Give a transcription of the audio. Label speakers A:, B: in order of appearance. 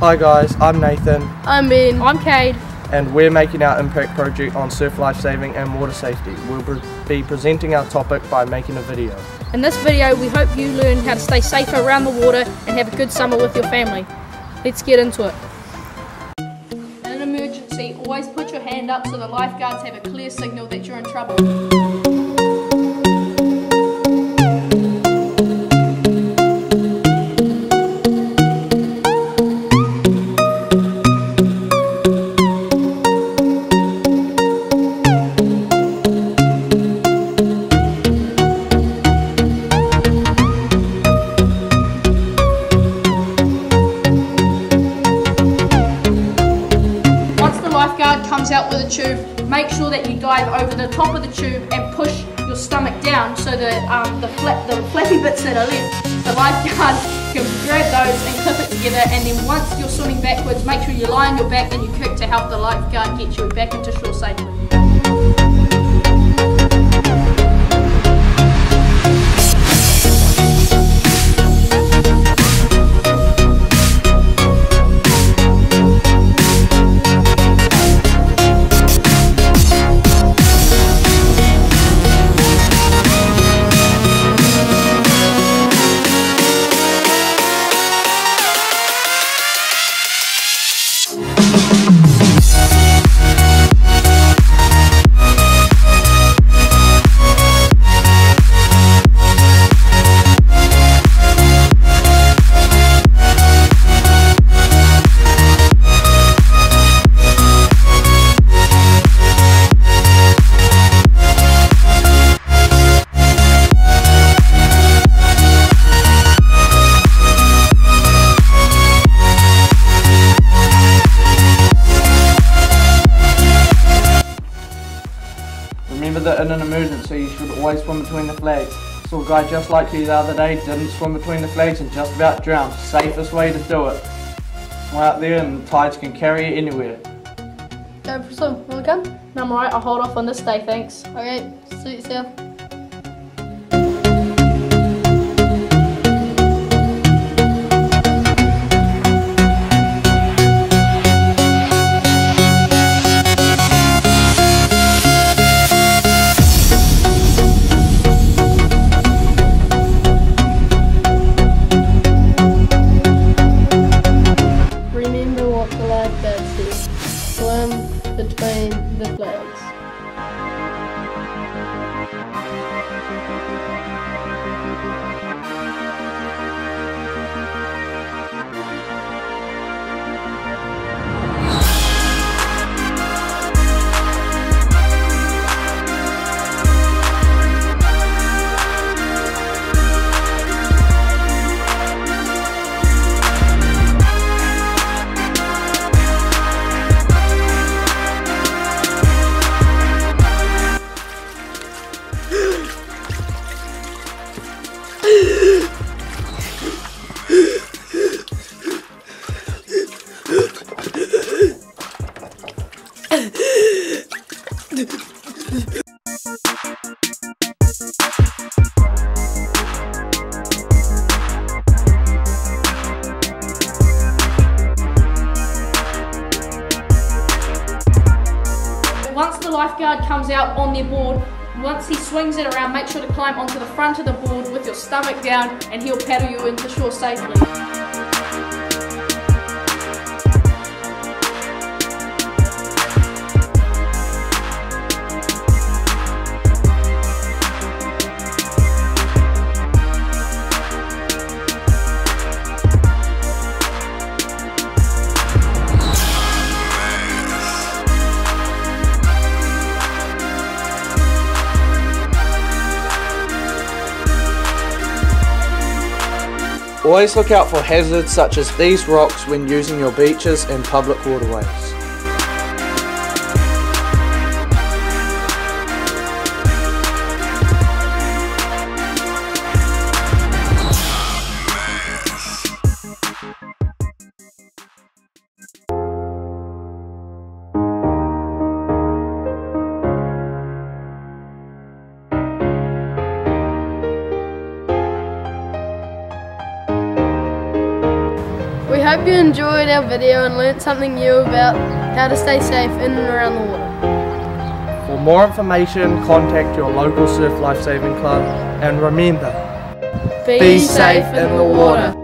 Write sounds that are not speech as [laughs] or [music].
A: Hi guys, I'm Nathan
B: I'm Ben. I'm Kayde.
A: and we're making our impact project on surf life saving and water safety. We'll be presenting our topic by making a video.
B: In this video, we hope you learn how to stay safe around the water and have a good summer with your family. Let's get into it. In an emergency, always put your hand up so the lifeguards have a clear signal that you're in trouble. Comes out with a tube, make sure that you dive over the top of the tube and push your stomach down so that um, the, fla- the flappy bits that are left, the lifeguard [laughs] can grab those and clip it together. And then once you're swimming backwards, make sure you lie on your back and you kick to help the lifeguard get you back into shore safely.
A: That in an emergency you should always swim between the flags. Saw a guy just like you the other day, didn't swim between the flags and just about drowned. Safest way to do it. Swim out there and the tides can carry you anywhere.
B: Go for a swim. Wanna come? No, I'm alright. I'll hold off on this day, thanks.
C: Okay, suit yourself. Lifeguard
B: comes out on their board, once he swings it around, make sure to climb onto the front of the board with your stomach down and he'll paddle you into shore safely.
A: Always look out for hazards such as these rocks when using your beaches and public waterways.
C: Hope you enjoyed our video and learnt something new about how to stay safe in and around the water.
A: For more information, contact your local Surf Lifesaving Club and remember,
C: Be, safe in the water.